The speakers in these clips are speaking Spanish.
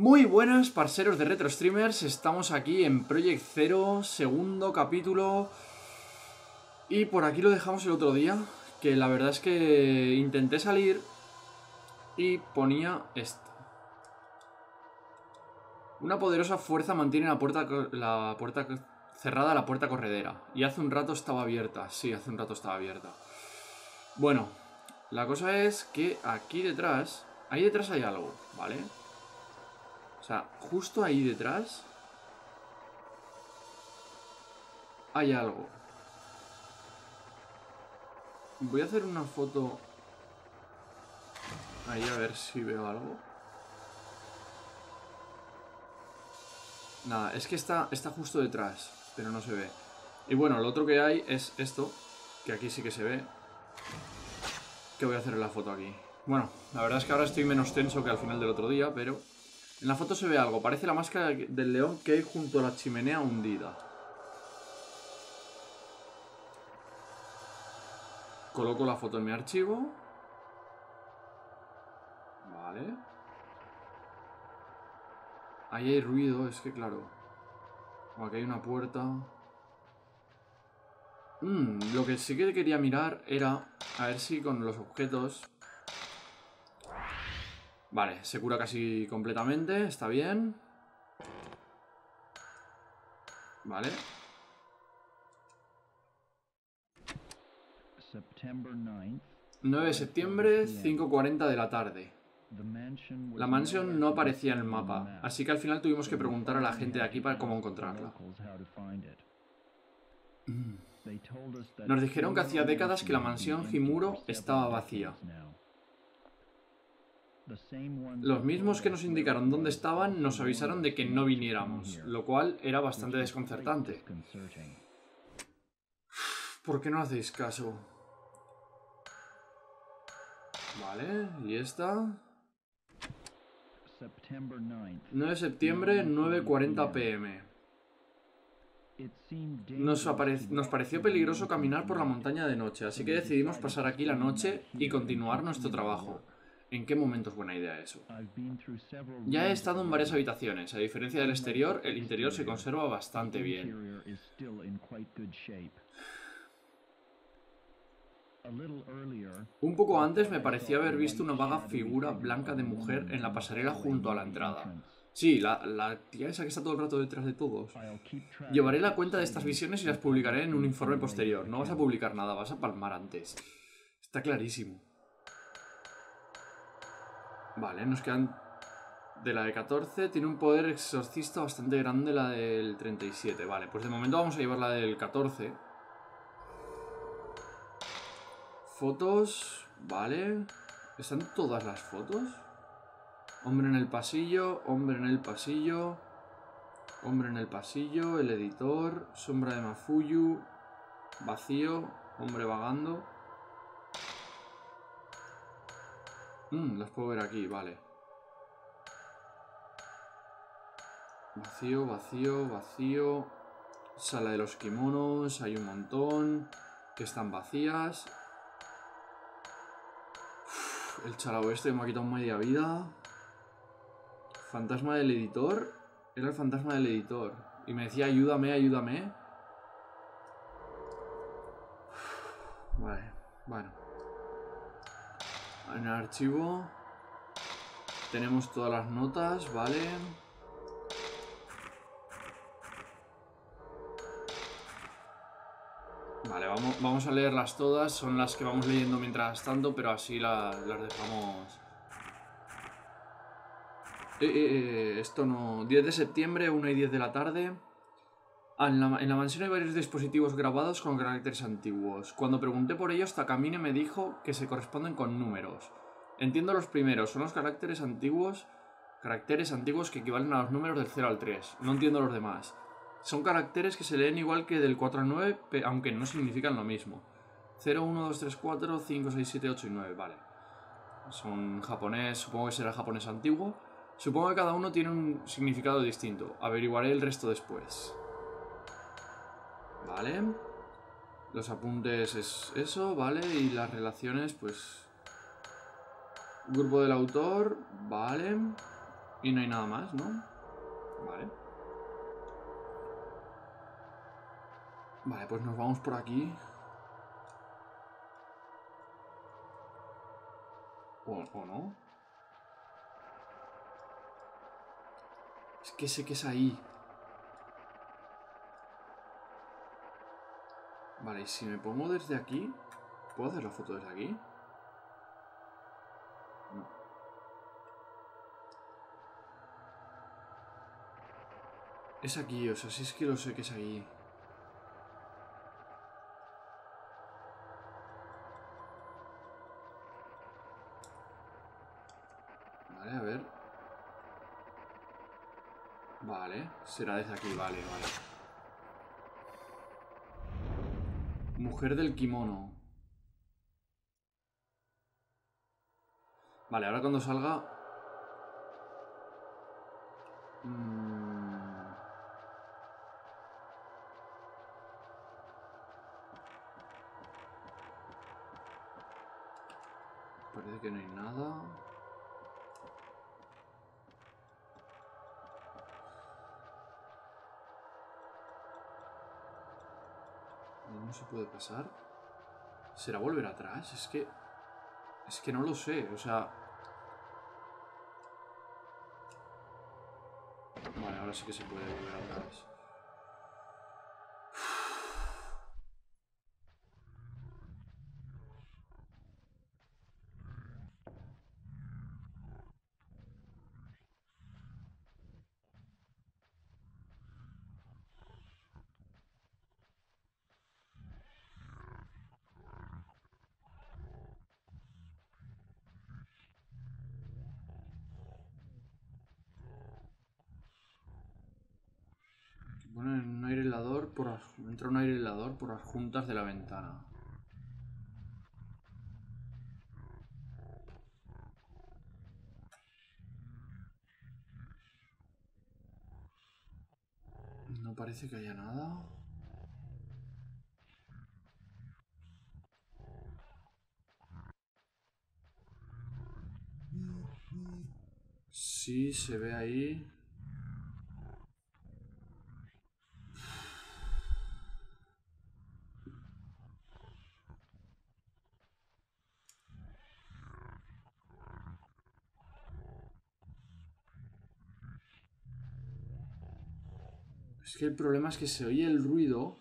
Muy buenas, parceros de Retro Streamers. Estamos aquí en Project Zero, segundo capítulo. Y por aquí lo dejamos el otro día. Que la verdad es que intenté salir y ponía esto. Una poderosa fuerza mantiene la puerta, la puerta cerrada la puerta corredera. Y hace un rato estaba abierta. Sí, hace un rato estaba abierta. Bueno, la cosa es que aquí detrás... Ahí detrás hay algo, ¿vale? O sea, justo ahí detrás... Hay algo. Voy a hacer una foto... Ahí a ver si veo algo. Nada, es que está, está justo detrás, pero no se ve. Y bueno, lo otro que hay es esto, que aquí sí que se ve. Que voy a hacer la foto aquí. Bueno, la verdad es que ahora estoy menos tenso que al final del otro día, pero... En la foto se ve algo, parece la máscara del león que hay junto a la chimenea hundida. Coloco la foto en mi archivo. Vale. Ahí hay ruido, es que claro. O aquí hay una puerta. Mm, lo que sí que quería mirar era a ver si con los objetos... Vale, se cura casi completamente, está bien. Vale. 9 de septiembre, 5.40 de la tarde. La mansión no aparecía en el mapa, así que al final tuvimos que preguntar a la gente de aquí para cómo encontrarla. Nos dijeron que hacía décadas que la mansión Himuro estaba vacía. Los mismos que nos indicaron dónde estaban nos avisaron de que no viniéramos, lo cual era bastante desconcertante. ¿Por qué no hacéis caso? Vale, y esta... 9 de septiembre, 9.40 pm. Nos, pareció peligroso caminar por la montaña de noche, así que decidimos pasar aquí la noche y continuar nuestro trabajo. ¿En qué momento es buena idea eso? Ya he estado en varias habitaciones. A diferencia del exterior, el interior se conserva bastante bien. Un poco antes me parecía haber visto una vaga figura blanca de mujer en la pasarela junto a la entrada. Sí, la, la, tía esa que está todo el rato detrás de todos. Llevaré la cuenta de estas visiones y las publicaré en un informe posterior. No vas a publicar nada, vas a palmar antes. Está clarísimo. Vale, nos quedan... De la de 14 tiene un poder exorcista bastante grande la del 37. Vale, pues de momento vamos a llevar la del 14. Fotos, vale. ¿Están todas las fotos? Hombre en el pasillo, hombre en el pasillo, hombre en el pasillo, el editor, sombra de Mafuyu, vacío, hombre vagando. Mmm, las puedo ver aquí, vale. Vacío, vacío, vacío. Sala de los kimonos, hay un montón que están vacías. El chalao este me ha quitado media vida. Fantasma del editor. Era el fantasma del editor. Y me decía, ayúdame, ayúdame. Vale, bueno. En el archivo tenemos todas las notas, ¿vale? Vale, vamos, a leerlas todas. Son las que vamos leyendo mientras tanto, pero así las dejamos... Eh, eh, eh, esto no... 10 de septiembre, 1 y 10 de la tarde. Ah, en, la, mansión hay varios dispositivos grabados con caracteres antiguos. Cuando pregunté por ellos, Takamine me dijo que se corresponden con números. Entiendo los primeros, son los caracteres antiguos... Caracteres antiguos que equivalen a los números del 0 al 3. No entiendo los demás. Son caracteres que se leen igual que del 4 al 9, aunque no significan lo mismo. 0, 1, 2, 3, 4, 5, 6, 7, 8 y 9, vale. Son japonés, supongo que será japonés antiguo. Supongo que cada uno tiene un significado distinto. Averiguaré el resto después. Vale. Los apuntes es eso, vale. Y las relaciones, pues... Grupo del autor, vale. Y no hay nada más, ¿no? Vale. Vale, pues nos vamos por aquí. ¿O, o no? Es que sé que es ahí. Vale, y si me pongo desde aquí... ¿Puedo hacer la foto desde aquí? No. Es aquí, o sea, si es que lo sé que es ahí. Vale, a ver. Vale, será desde aquí, vale, vale. Mujer del kimono. Vale, ahora cuando salga... Mm. Parece que no hay nada. No se puede pasar. ¿Será volver atrás? Es que... Es que no lo sé, o sea... Vale, ahora sí que se puede volver atrás. Ponen un por las- entra un aire helador por las juntas de la ventana. No parece que haya nada. Sí, se ve ahí. Es que el problema es que se oye el ruido.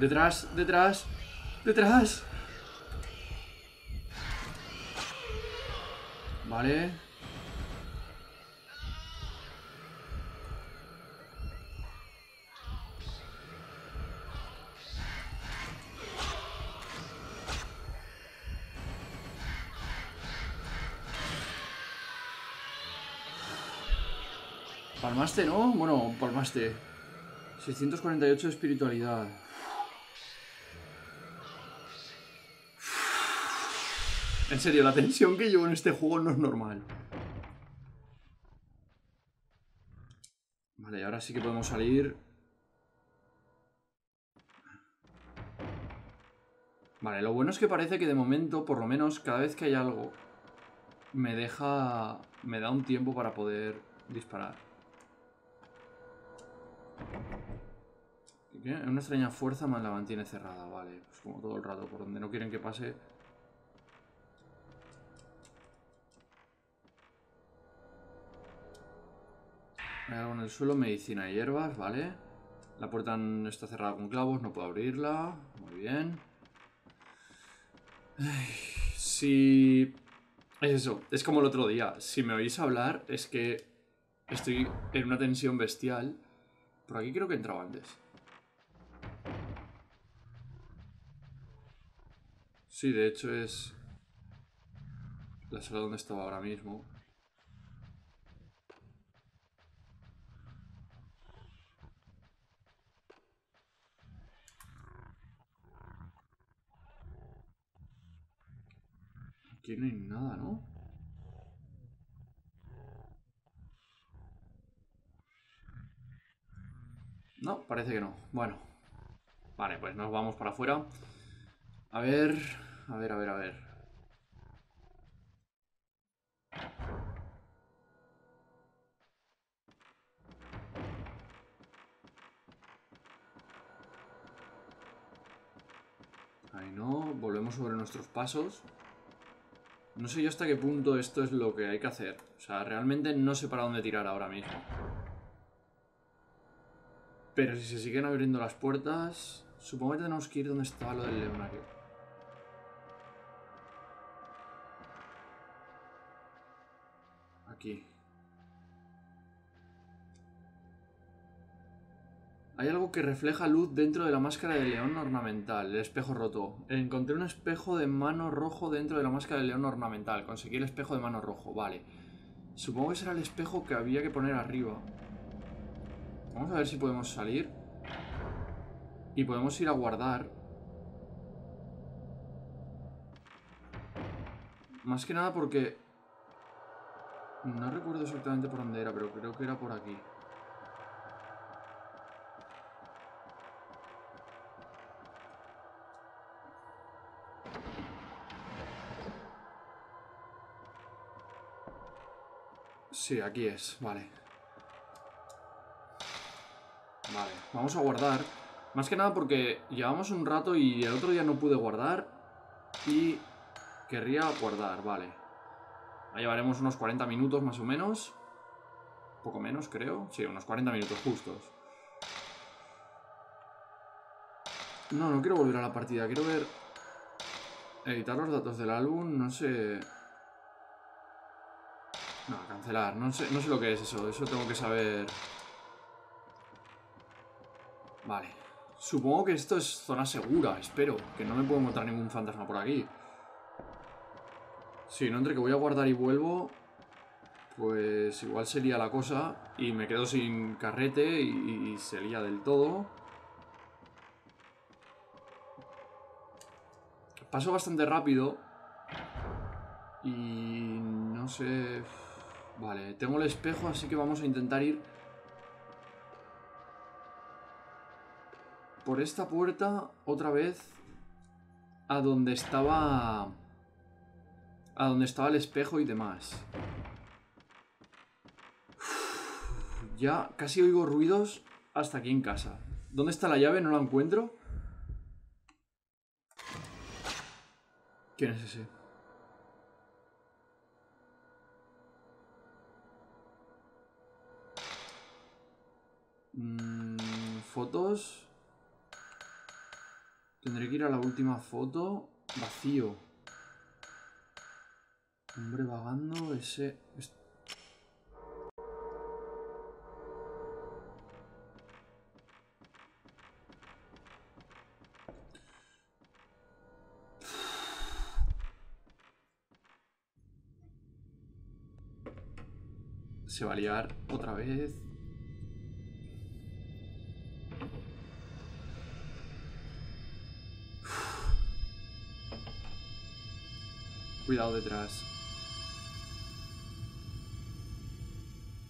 Detrás, detrás, detrás. Vale. Palmaste, ¿no? Bueno, palmaste. 648 de espiritualidad. En serio, la tensión que llevo en este juego no es normal. Vale, ahora sí que podemos salir. Vale, lo bueno es que parece que de momento, por lo menos, cada vez que hay algo, me deja... me da un tiempo para poder disparar. ¿Qué? Una extraña fuerza me la mantiene cerrada, vale. Pues como todo el rato, por donde no quieren que pase... Hay algo en el suelo, medicina y hierbas, vale. La puerta está cerrada con clavos, no puedo abrirla. Muy bien. Si... Es eso, es como el otro día. Si me oís hablar, es que estoy en una tensión bestial. Por aquí creo que he entrado antes. Sí, de hecho es la sala donde estaba ahora mismo. Aquí no hay nada, ¿no? No, parece que no. Bueno. Vale, pues nos vamos para afuera. A ver... A ver, a ver, a ver. Ahí no, volvemos sobre nuestros pasos. No sé yo hasta qué punto esto es lo que hay que hacer. O sea, realmente no sé para dónde tirar ahora mismo. Pero si se siguen abriendo las puertas... Supongo que tenemos que ir donde estaba lo del leonario. Aquí. Hay algo que refleja luz dentro de la máscara de león ornamental. El espejo roto. Encontré un espejo de mano rojo dentro de la máscara de león ornamental. Conseguí el espejo de mano rojo. Vale. Supongo que será el espejo que había que poner arriba. Vamos a ver si podemos salir. Y podemos ir a guardar. Más que nada porque... No recuerdo exactamente por dónde era, pero creo que era por aquí. Sí, aquí es, vale. Vale, vamos a guardar. Más que nada porque llevamos un rato y el otro día no pude guardar. Y querría guardar, vale. Ahí llevaremos unos 40 minutos más o menos. Poco menos, creo. Sí, unos 40 minutos justos. No, no quiero volver a la partida. Quiero ver... Editar los datos del álbum, no sé... No, cancelar. No sé, no sé lo que es eso. Eso tengo que saber... Vale. Supongo que esto es zona segura, espero. Que no me puedo encontrar ningún fantasma por aquí. Sí, no entre que voy a guardar y vuelvo... Pues igual sería la cosa. Y me quedo sin carrete y, y se lía del todo. Paso bastante rápido. Y no sé... Vale, tengo el espejo, así que vamos a intentar ir... Por esta puerta, otra vez, a donde estaba... A donde estaba el espejo y demás. ya casi oigo ruidos hasta aquí en casa. ¿Dónde está la llave? No la encuentro. ¿Quién es ese? Mm, fotos. Tendré que ir a la última foto. Vacío. Hombre vagando, ese... Se va a liar otra vez. Cuidado detrás.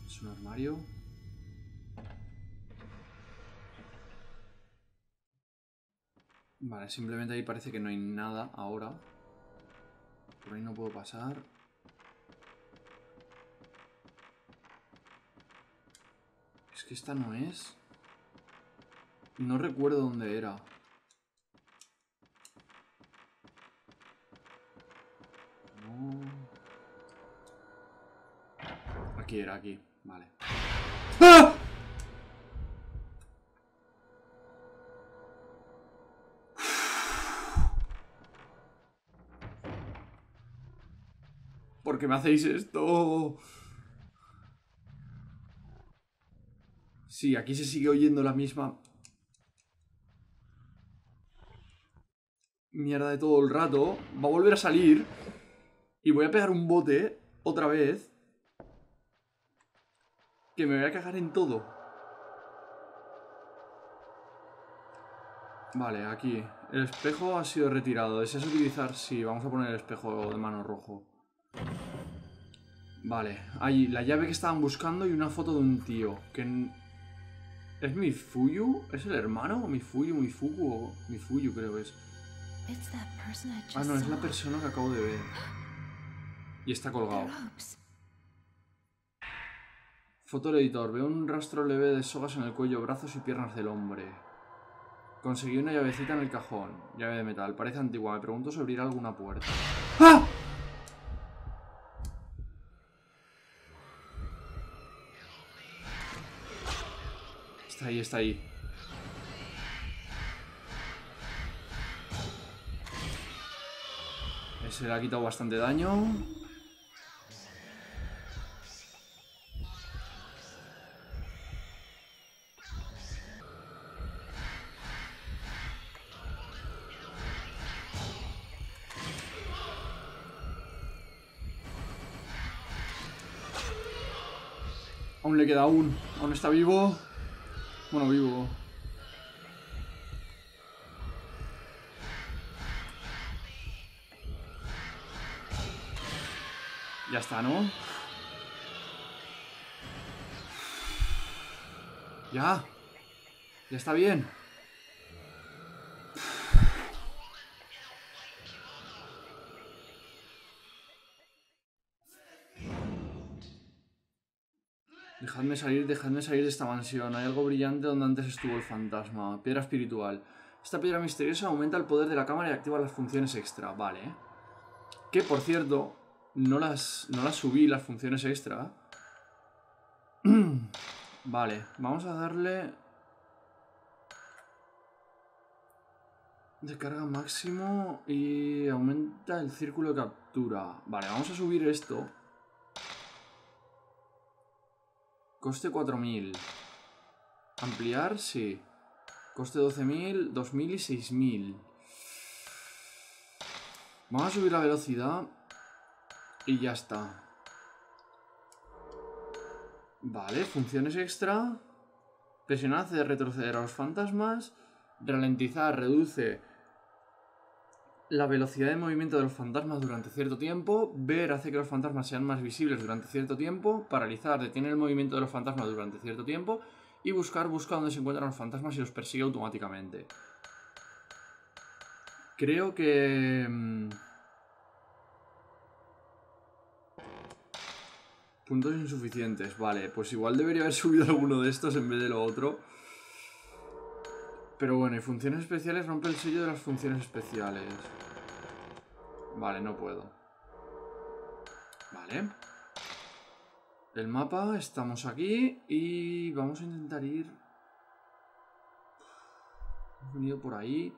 Es un armario. Vale, simplemente ahí parece que no hay nada ahora. Por ahí no puedo pasar. Es que esta no es. No recuerdo dónde era. Aquí era, aquí. Vale. ¡Ah! ¿Por qué me hacéis esto? Sí, aquí se sigue oyendo la misma... Mierda de todo el rato. Va a volver a salir. Y voy a pegar un bote otra vez. Que me voy a cagar en todo. Vale, aquí. El espejo ha sido retirado. ¿Deseas utilizar? Sí, vamos a poner el espejo de mano rojo. Vale, hay la llave que estaban buscando y una foto de un tío. Que ¿Es mi Fuyu? ¿Es el hermano? ¿Mi Fuyu, mi Fugu o mi Fuyu creo que es? Ah, no, es la persona que acabo de ver. Y está colgado. Foto del editor. Veo un rastro leve de sogas en el cuello, brazos y piernas del hombre. Conseguí una llavecita en el cajón. Llave de metal. Parece antigua. Me pregunto si abrirá alguna puerta. ¡Ah! Está ahí, está ahí. Ese le ha quitado bastante daño. Queda aún. Aún está vivo. Bueno, vivo. Ya está, ¿no? Ya. Ya está bien. Dejadme salir, dejadme salir de esta mansión. Hay algo brillante donde antes estuvo el fantasma. Piedra espiritual. Esta piedra misteriosa aumenta el poder de la cámara y activa las funciones extra. Vale. Que, por cierto, no las, no las subí, las funciones extra. vale, vamos a darle... De carga máximo y aumenta el círculo de captura. Vale, vamos a subir esto. Coste 4.000. Ampliar, sí. Coste 12.000, 2.000 y 6.000. Vamos a subir la velocidad. Y ya está. Vale, funciones extra. Presionar hace retroceder a los fantasmas. Ralentizar reduce la velocidad de movimiento de los fantasmas durante cierto tiempo, ver hace que los fantasmas sean más visibles durante cierto tiempo, paralizar detiene el movimiento de los fantasmas durante cierto tiempo y buscar busca donde se encuentran los fantasmas y los persigue automáticamente. Creo que... Mm, puntos insuficientes, vale, pues igual debería haber subido alguno de estos en vez de lo otro. Pero bueno, y funciones especiales rompe el sello de las funciones especiales. Vale, no puedo. Vale. El mapa, estamos aquí y vamos a intentar ir... Hemos venido por ahí.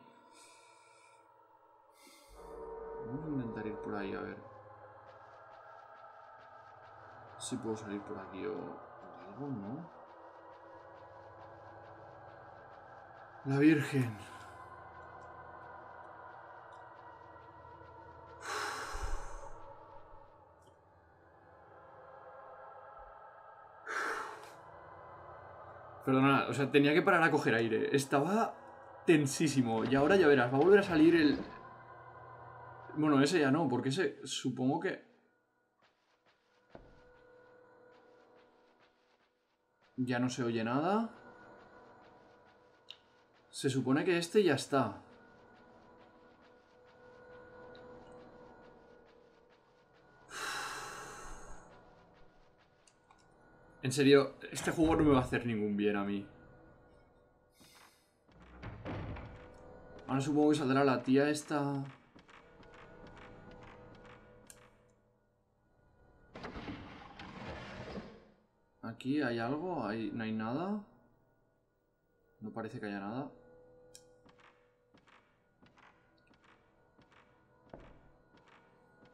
Vamos a intentar ir por ahí, a ver. Si puedo salir por aquí o algo, ¿no? La Virgen. Perdona, o sea, tenía que parar a coger aire. Estaba tensísimo. Y ahora ya verás, va a volver a salir el... Bueno, ese ya no, porque ese supongo que... Ya no se oye nada. Se supone que este ya está. En serio, este juego no me va a hacer ningún bien a mí. Ahora supongo que saldrá la tía esta... Aquí hay algo, no hay nada. No parece que haya nada.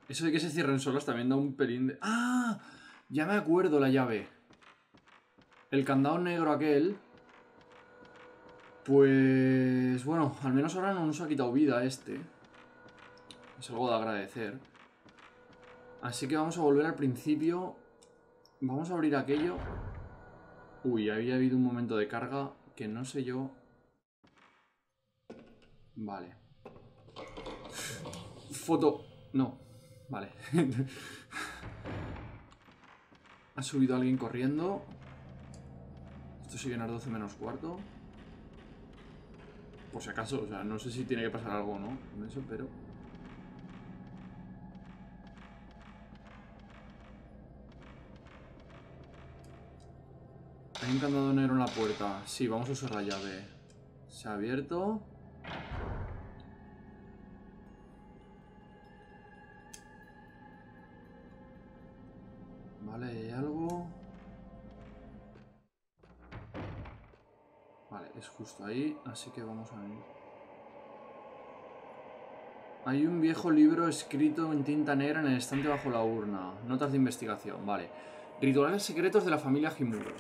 Eso de que se cierren solas también da un pelín de... ¡Ah! Ya me acuerdo la llave. El candado negro aquel... Pues... Bueno, al menos ahora no nos ha quitado vida este. Es algo de agradecer. Así que vamos a volver al principio. Vamos a abrir aquello. Uy, había habido un momento de carga que no sé yo... Vale. Foto... No. Vale. ha subido alguien corriendo. Esto sigue en las 12 menos cuarto. Por si acaso, o sea, no sé si tiene que pasar algo, ¿no? Con eso, pero... Hay un candado negro en la puerta. Sí, vamos a usar la llave. Se ha abierto. Hay algo. Vale, es justo ahí, así que vamos a ver. Hay un viejo libro escrito en tinta negra en el estante bajo la urna. Notas de investigación, vale. Rituales secretos de la familia Jimuro.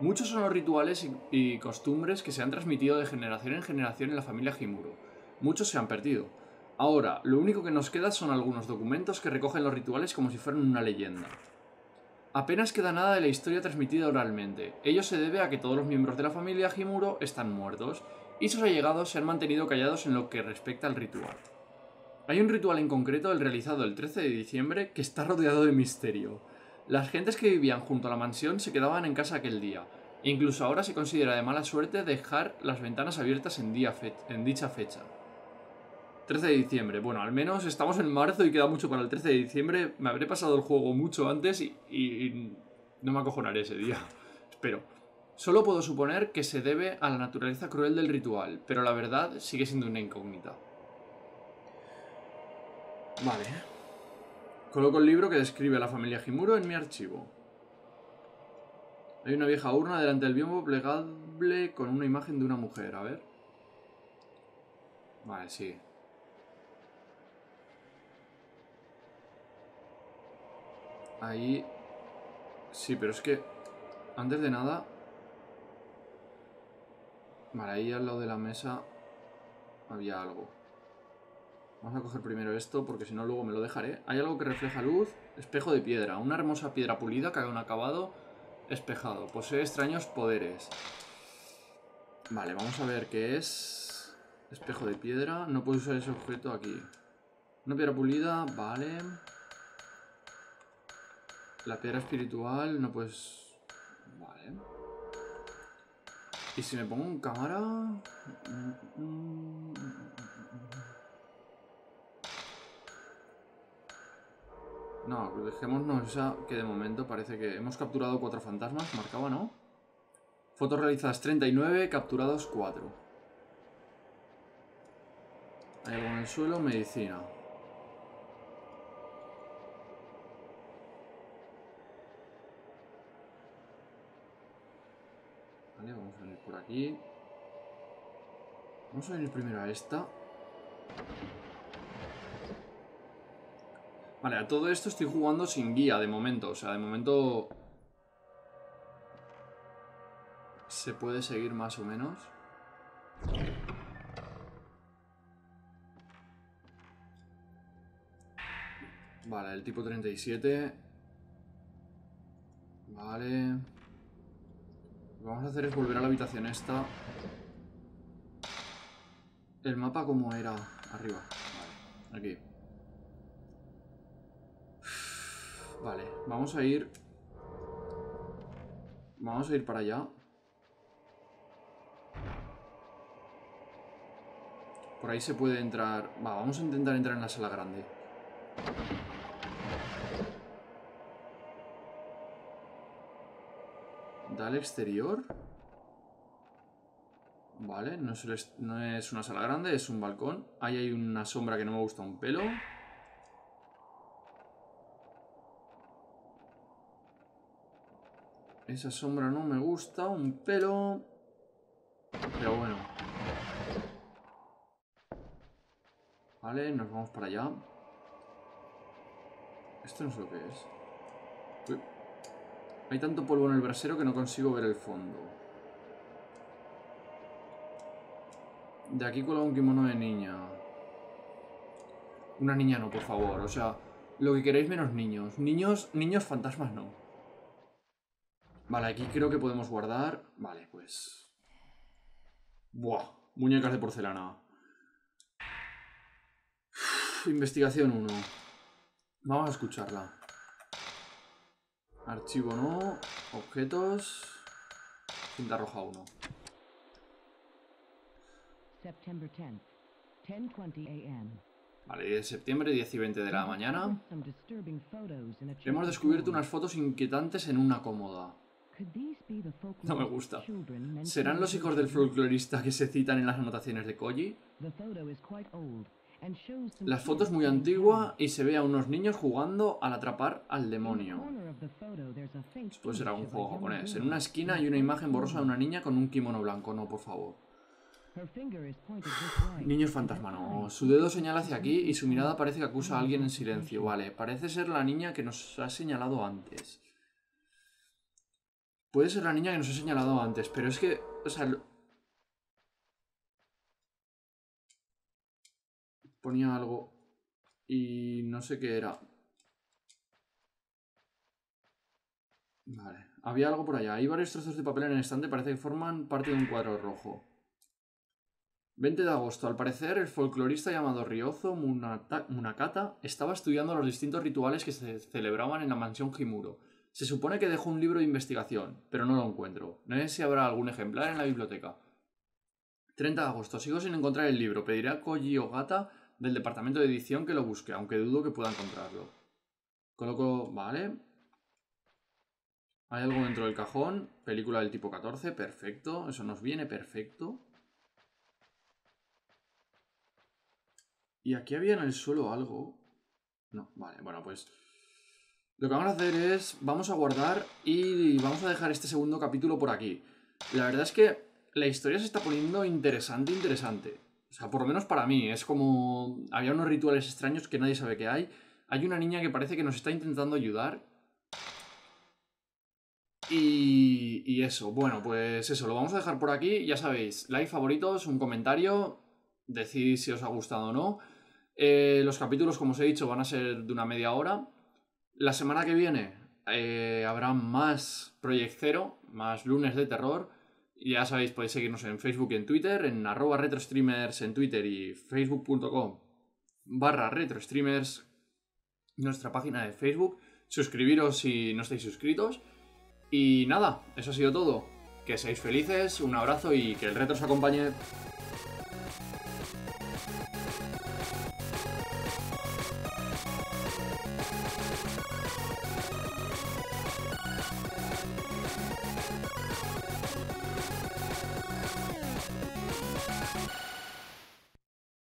Muchos son los rituales y, y costumbres que se han transmitido de generación en generación en la familia Jimuro. Muchos se han perdido. Ahora, lo único que nos queda son algunos documentos que recogen los rituales como si fueran una leyenda. Apenas queda nada de la historia transmitida oralmente. Ello se debe a que todos los miembros de la familia Jimuro están muertos, y sus allegados se han mantenido callados en lo que respecta al ritual. Hay un ritual en concreto, el realizado el 13 de diciembre, que está rodeado de misterio. Las gentes que vivían junto a la mansión se quedaban en casa aquel día, e incluso ahora se considera de mala suerte dejar las ventanas abiertas en, día en dicha fecha. 13 de diciembre. Bueno, al menos estamos en marzo y queda mucho para el 13 de diciembre. Me habré pasado el juego mucho antes y, no me acojonaré ese día. Espero. Solo puedo suponer que se debe a la naturaleza cruel del ritual, pero la verdad sigue siendo una incógnita. Vale. Coloco el libro que describe a la familia Jimuro en mi archivo. Hay una vieja urna delante del biombo plegable con una imagen de una mujer. A ver. Vale, sí. Ahí... Sí, pero es que... Antes de nada... Vale, ahí al lado de la mesa... Había algo. Vamos a coger primero esto, porque si no luego me lo dejaré. Hay algo que refleja luz. Espejo de piedra. Una hermosa piedra pulida que haga un acabado espejado. Posee extraños poderes. Vale, vamos a ver qué es. Espejo de piedra. No puedo usar ese objeto aquí. Una piedra pulida, vale. La piedra espiritual, no pues... Vale. ¿Y si me pongo en cámara? No, dejémonos esa que de momento parece que hemos capturado cuatro fantasmas, marcaba, ¿no? Fotos realizadas 39, capturados 4. Hay algo en el suelo, medicina. vamos a venir por aquí. Vamos a venir primero a esta. Vale, a todo esto estoy jugando sin guía de momento. O sea, de momento... Se puede seguir más o menos. Vale, el tipo 37. Vale que vamos a hacer es volver a la habitación esta. El mapa como era. Arriba. Vale, aquí. Vale, vamos a ir... Vamos a ir para allá. Por ahí se puede entrar... Va, vamos a intentar entrar en la sala grande. Al exterior. Vale, no es, no es, una sala grande, es un balcón. Ahí hay una sombra que no me gusta un pelo. Esa sombra no me gusta un pelo. Pero bueno. Vale, nos vamos para allá. Esto no sé lo que es. Hay tanto polvo en el brasero que no consigo ver el fondo. De aquí cuelga un kimono de niña. Una niña no, por favor. O sea, lo que queréis menos niños. Niños, niños fantasmas no. Vale, aquí creo que podemos guardar. Vale, pues... Buah, muñecas de porcelana. investigación 1. Vamos a escucharla. Archivo no. Objetos. Cinta roja 1. September 10th, 10:20 a.m. Vale, 10 de septiembre, 10 y 20 de la mañana. Hemos descubierto unas fotos inquietantes en una cómoda. No me gusta. ¿Serán los hijos del folclorista que se citan en las anotaciones de Koji? La foto es muy antigua y se ve a unos niños jugando al atrapar al demonio. Pues será un juego japonés. En una esquina hay una imagen borrosa de una niña con un kimono blanco. No, por favor. Niños fantasma, no. Su dedo señala hacia aquí y su mirada parece que acusa a alguien en silencio. Vale, parece ser la niña que nos ha señalado antes. Puede ser la niña que nos ha señalado antes, pero es que, o sea, ponía algo y no sé qué era. Vale, había algo por allá. Hay varios trozos de papel en el estante, parece que forman parte de un cuadro rojo. 20 de agosto. Al parecer, el folclorista llamado Munata- Munakata estaba estudiando los distintos rituales que se celebraban en la mansión Himuro. Se supone que dejó un libro de investigación, pero no lo encuentro. No sé si habrá algún ejemplar en la biblioteca. 30 de agosto. Sigo sin encontrar el libro. Pediré a Koji Ogata del departamento de edición que lo busque, aunque dudo que pueda encontrarlo. Coloco... Vale. Hay algo dentro del cajón. Película del tipo 14. Perfecto. Eso nos viene perfecto. Y aquí había en el suelo algo. No, vale, bueno, pues. Lo que vamos a hacer es. Vamos a guardar y vamos a dejar este segundo capítulo por aquí. La verdad es que la historia se está poniendo interesante, interesante. Sea, por lo menos para mí. Es como. Había unos rituales extraños que nadie sabe que hay. Hay una niña que parece que nos está intentando ayudar. Y, y eso, bueno, pues eso, lo vamos a dejar por aquí. Ya sabéis, like, favoritos, un comentario, decid si os ha gustado o no. Eh, los capítulos, como os he dicho, van a ser de una media hora. La semana que viene eh, habrá más Project Zero, más lunes de terror. Ya sabéis, podéis seguirnos en Facebook y en Twitter, en arroba retrostreamers en Twitter y facebook.com barra retrostreamers, nuestra página de Facebook. Suscribiros si no estáis suscritos. Y nada, eso ha sido todo. Que seáis felices, un abrazo y que el retro os acompañe. you